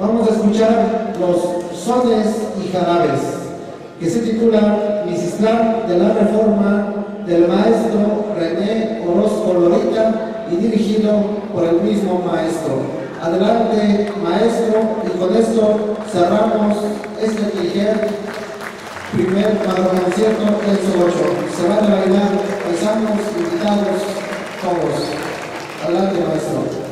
Vamos a escuchar los sones y jarabes, que se titula Misislán de la Reforma del maestro René Orozco Lorita y dirigido por el mismo maestro. Adelante, maestro, y con esto cerramos este liger primer concierto del 8. Se van a bailar paisanos, invitados, todos. Adelante, maestro.